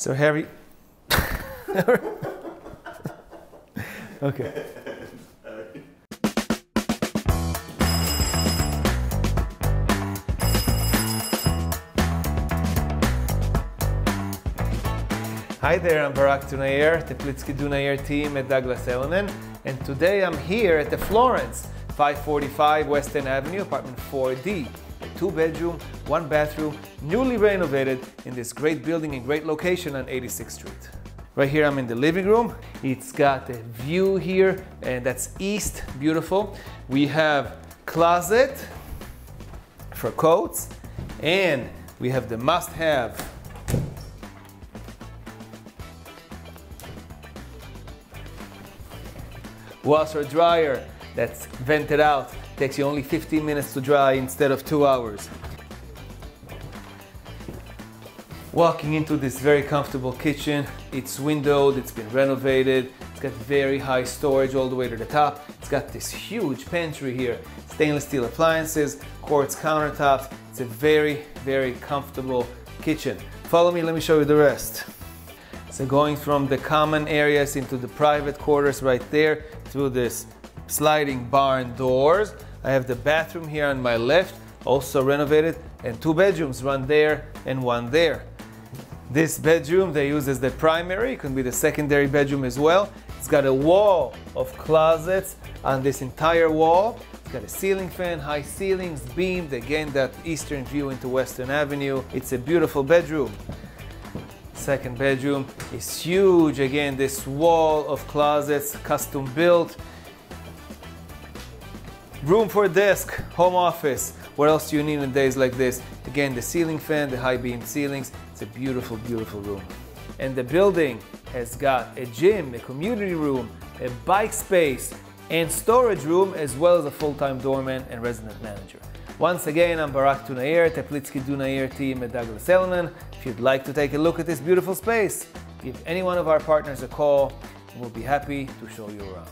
So Harry. okay. Hi there, I'm Barak Dunayer, Teplitsky Dunayer team at Douglas Elliman, and today I'm here at the Florence, 545 West End Avenue, apartment 4D. Two bedroom, one bathroom, newly renovated in this great building and great location on 86th Street. Right here I'm in the living room. It's got a view here and that's east, beautiful. We have closet for coats and we have the must-have washer dryer that's vented out. Takes you only 15 minutes to dry instead of two hours. Walking into this very comfortable kitchen, it's windowed, it's been renovated, it's got very high storage all the way to the top. It's got this huge pantry here, stainless steel appliances, quartz countertops. It's a very, very comfortable kitchen. Follow me, let me show you the rest. So going from the common areas into the private quarters right there through this sliding barn doors. I have the bathroom here on my left, also renovated, and two bedrooms, one there and one there. This bedroom they use as the primary, it can be the secondary bedroom as well. It's got a wall of closets on this entire wall. It's got a ceiling fan, high ceilings, beamed, again that eastern view into West End Avenue. It's a beautiful bedroom. Second bedroom is huge. Again, this wall of closets, custom built. Room for a desk, home office. What else do you need in days like this? Again, the ceiling fan, the high beam ceilings. It's a beautiful, beautiful room. And the building has got a gym, a community room, a bike space, and storage room, as well as a full-time doorman and resident manager. Once again, I'm Barak Dunayer, Teplitsky Dunayer team at Douglas Elliman. If you'd like to take a look at this beautiful space, give any one of our partners a call. and We'll be happy to show you around.